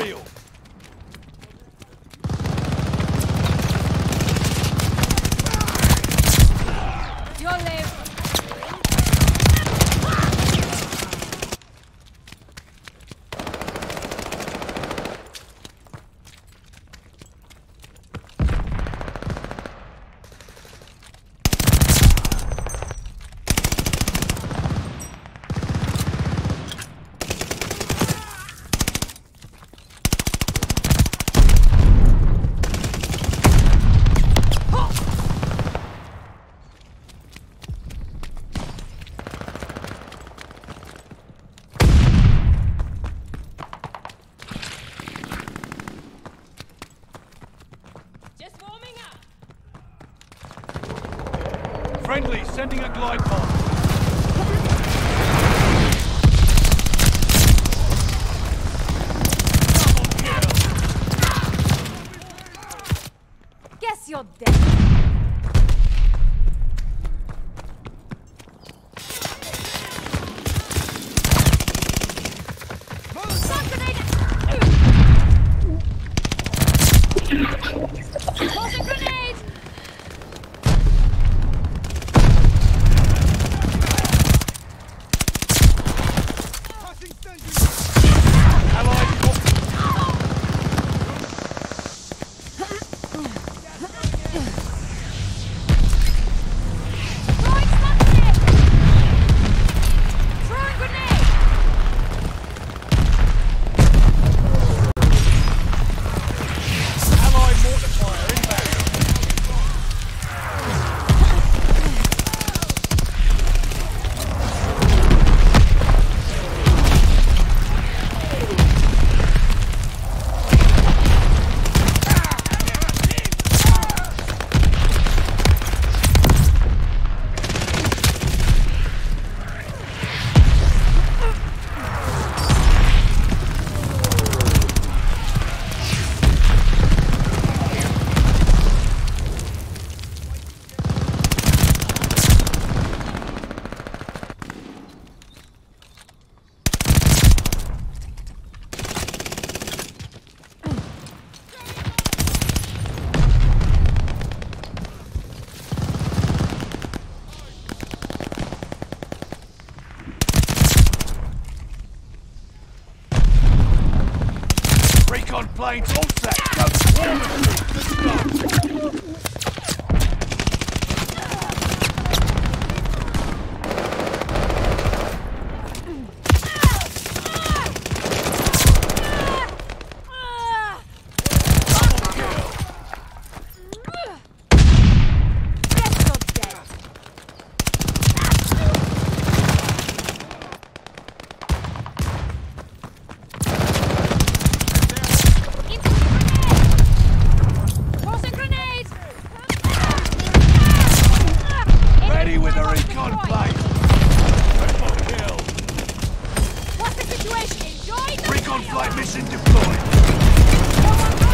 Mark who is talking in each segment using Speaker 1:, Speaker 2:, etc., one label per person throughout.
Speaker 1: real. Friendly, sending a glide pod.
Speaker 2: Guess you're dead. Stun grenade!
Speaker 1: Recon planes all set. Go Recon flight mission deployed.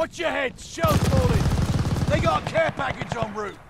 Speaker 1: Watch your heads, shells falling. They got a care package en route.